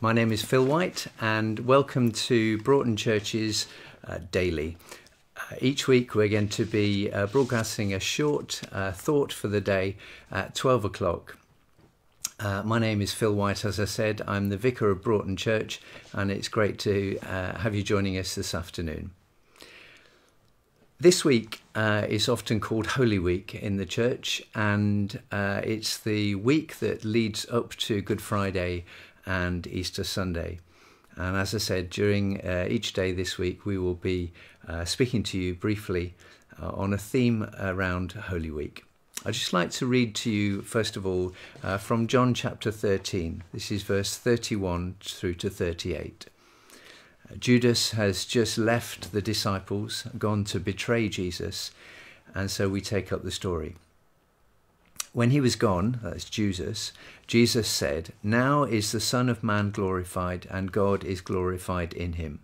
My name is Phil White, and welcome to Broughton Church's uh, Daily. Uh, each week, we're going to be uh, broadcasting a short uh, thought for the day at 12 o'clock. Uh, my name is Phil White, as I said. I'm the vicar of Broughton Church, and it's great to uh, have you joining us this afternoon. This week uh, is often called Holy Week in the church, and uh, it's the week that leads up to Good Friday and Easter Sunday. And as I said, during uh, each day this week, we will be uh, speaking to you briefly uh, on a theme around Holy Week. I'd just like to read to you, first of all, uh, from John chapter 13. This is verse 31 through to 38. Judas has just left the disciples, gone to betray Jesus, and so we take up the story. When he was gone, that's Jesus, Jesus said, Now is the Son of Man glorified, and God is glorified in him.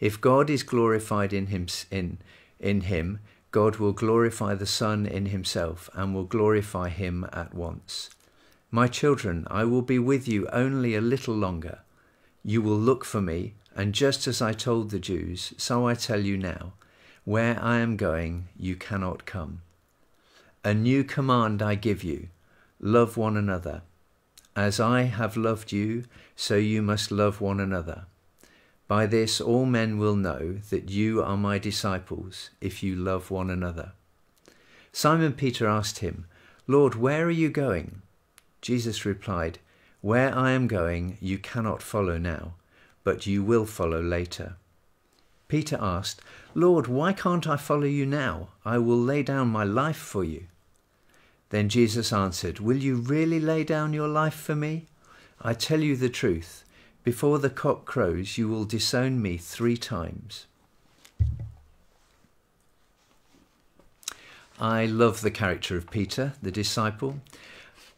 If God is glorified in him, in, in him, God will glorify the Son in himself, and will glorify him at once. My children, I will be with you only a little longer. You will look for me, and just as I told the Jews, so I tell you now, where I am going, you cannot come. A new command I give you love one another. As I have loved you, so you must love one another. By this all men will know that you are my disciples, if you love one another. Simon Peter asked him, Lord, where are you going? Jesus replied, Where I am going, you cannot follow now, but you will follow later. Peter asked, Lord, why can't I follow you now? I will lay down my life for you. Then Jesus answered, Will you really lay down your life for me? I tell you the truth. Before the cock crows, you will disown me three times. I love the character of Peter, the disciple.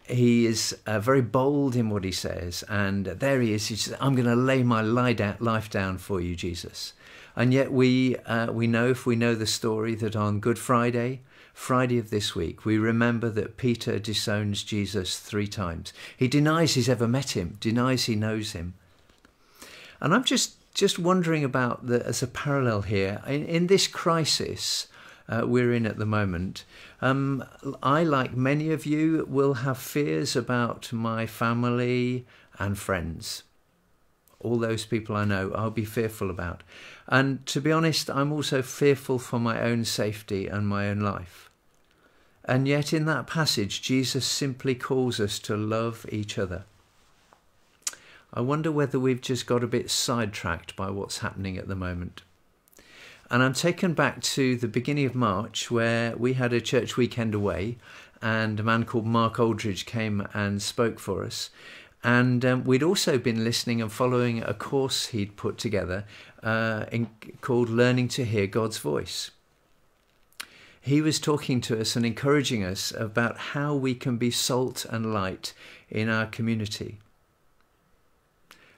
He is uh, very bold in what he says, and there he is. He says, "I'm going to lay my life down for you, Jesus." And yet, we uh, we know if we know the story that on Good Friday, Friday of this week, we remember that Peter disowns Jesus three times. He denies he's ever met him, denies he knows him. And I'm just just wondering about the as a parallel here in, in this crisis uh, we're in at the moment. Um, I, like many of you, will have fears about my family and friends. All those people I know, I'll be fearful about. And to be honest, I'm also fearful for my own safety and my own life. And yet, in that passage, Jesus simply calls us to love each other. I wonder whether we've just got a bit sidetracked by what's happening at the moment. And I'm taken back to the beginning of March where we had a church weekend away and a man called Mark Aldridge came and spoke for us. And um, we'd also been listening and following a course he'd put together uh, in, called Learning to Hear God's Voice. He was talking to us and encouraging us about how we can be salt and light in our community.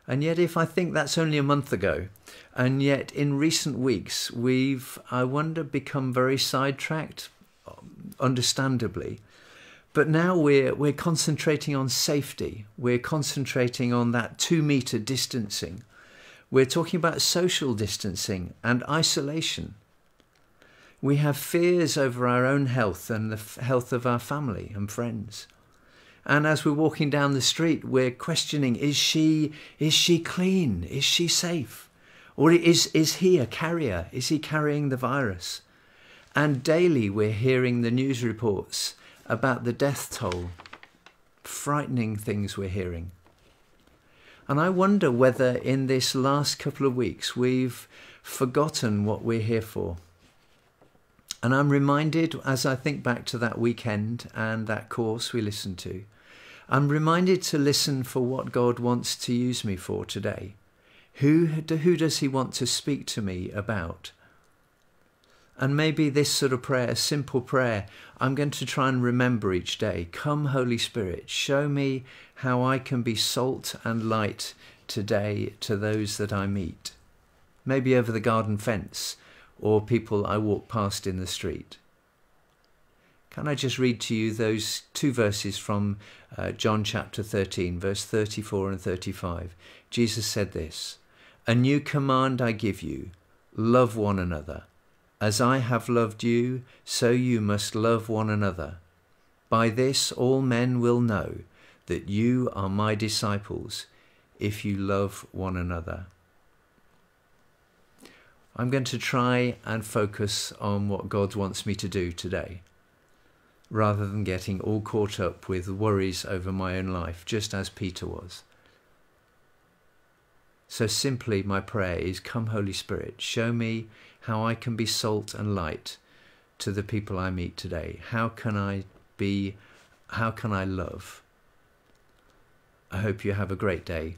And yet, if I think that's only a month ago, and yet in recent weeks, we've, I wonder, become very sidetracked, understandably. But now we're, we're concentrating on safety. We're concentrating on that two meter distancing. We're talking about social distancing and isolation. We have fears over our own health and the health of our family and friends. And as we're walking down the street, we're questioning, is she, is she clean? Is she safe? Or is, is he a carrier? Is he carrying the virus? And daily we're hearing the news reports about the death toll. Frightening things we're hearing. And I wonder whether in this last couple of weeks we've forgotten what we're here for. And I'm reminded as I think back to that weekend and that course we listened to, I'm reminded to listen for what God wants to use me for today. Who, who does He want to speak to me about? And maybe this sort of prayer, a simple prayer, I'm going to try and remember each day. Come, Holy Spirit, show me how I can be salt and light today to those that I meet. Maybe over the garden fence or people I walk past in the street. Can I just read to you those two verses from uh, John chapter 13, verse 34 and 35? Jesus said this A new command I give you love one another. As I have loved you, so you must love one another. By this all men will know that you are my disciples if you love one another. I'm going to try and focus on what God wants me to do today, rather than getting all caught up with worries over my own life, just as Peter was. So simply, my prayer is Come, Holy Spirit, show me how I can be salt and light to the people I meet today. How can I be, how can I love? I hope you have a great day,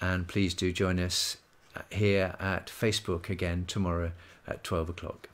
and please do join us here at Facebook again tomorrow at 12 o'clock.